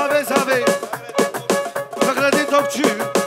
kahve sahibi. Fıkrati Topçu.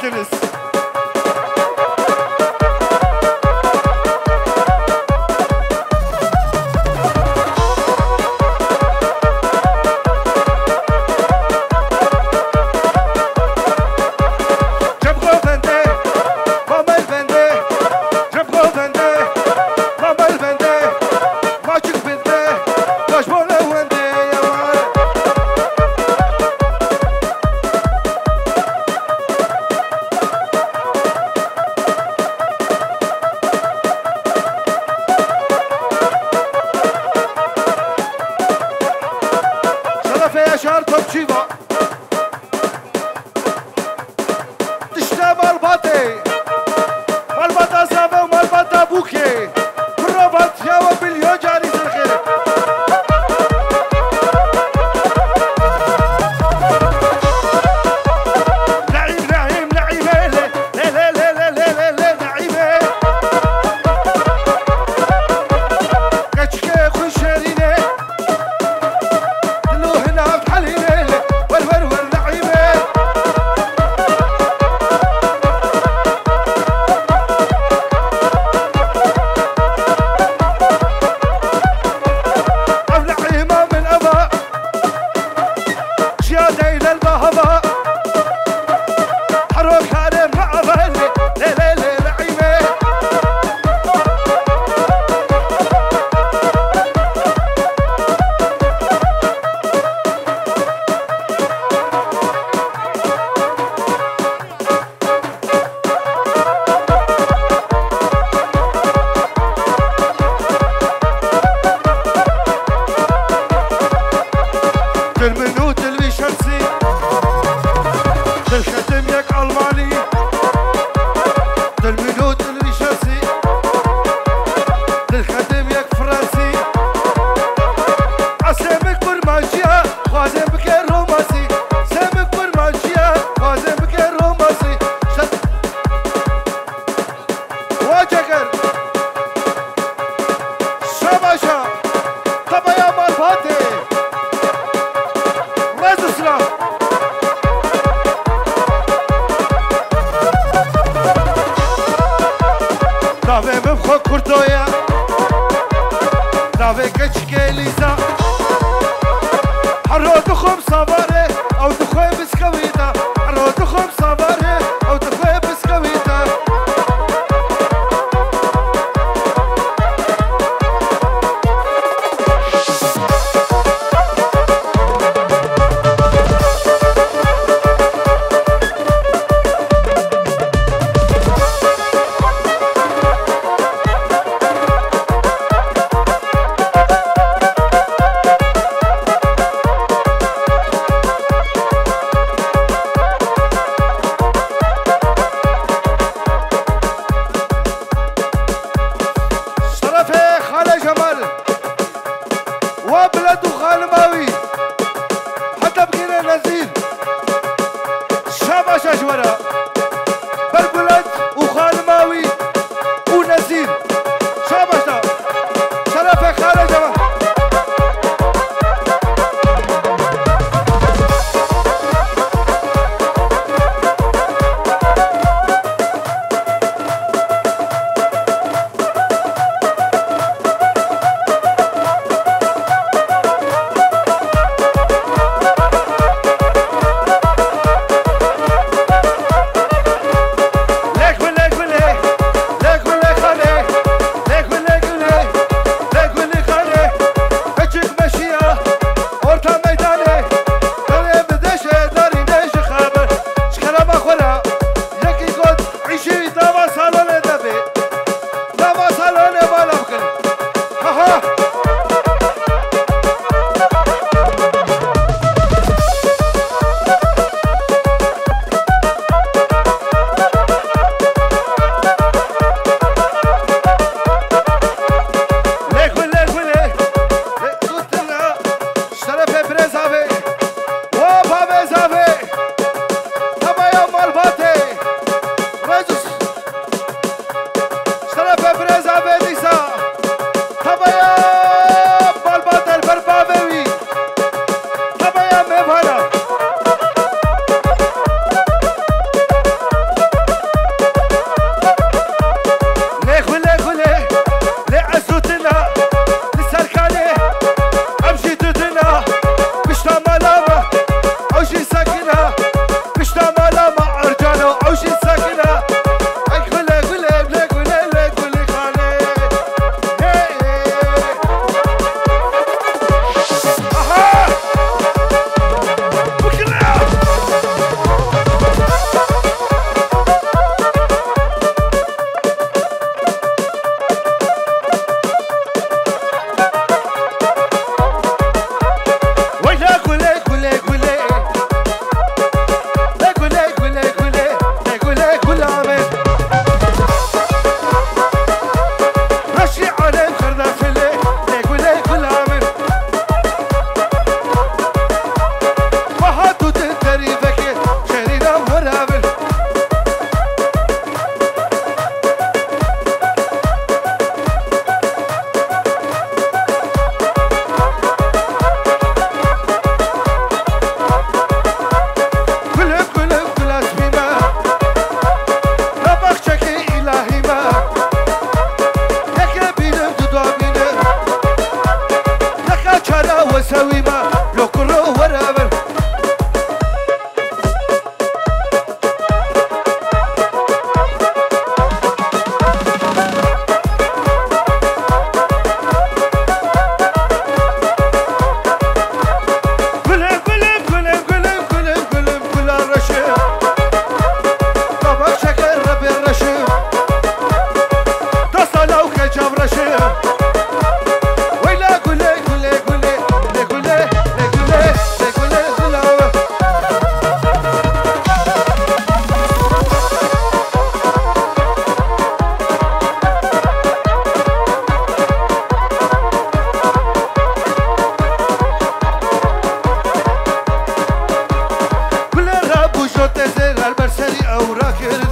activists. Malbatei! Malbata Saveu, Malbata Buche! ناوێکە چکێ لیزا هەڕۆ دخۆم ساوارێ ئەو دخۆی بسکەوی Sawi I could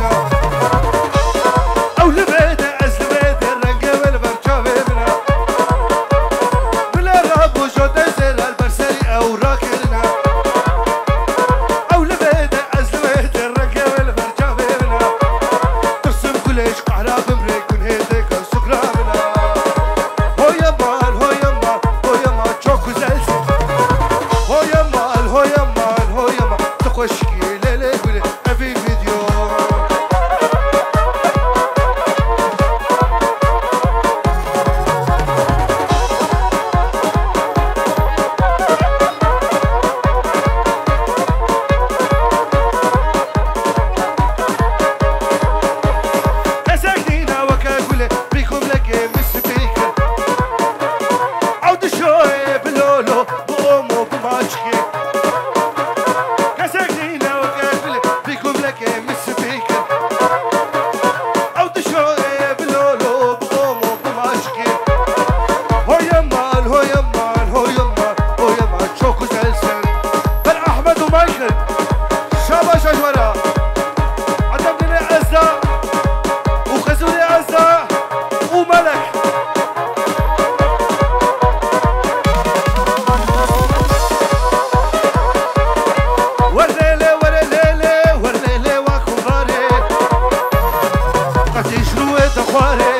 روه تخواره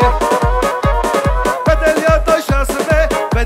به دلیا تا شسته به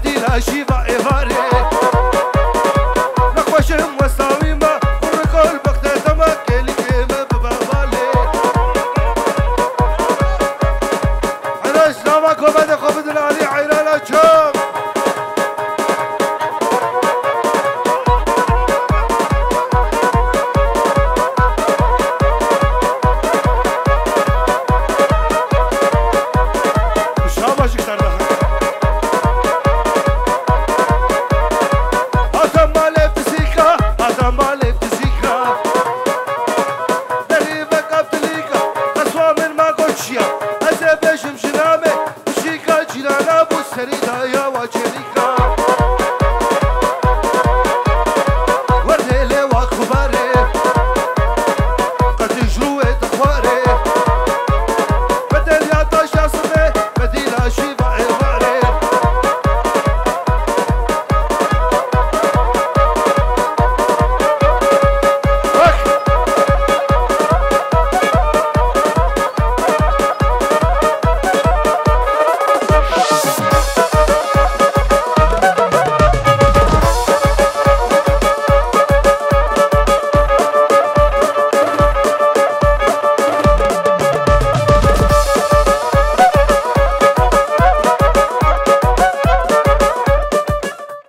Serida yava çelikra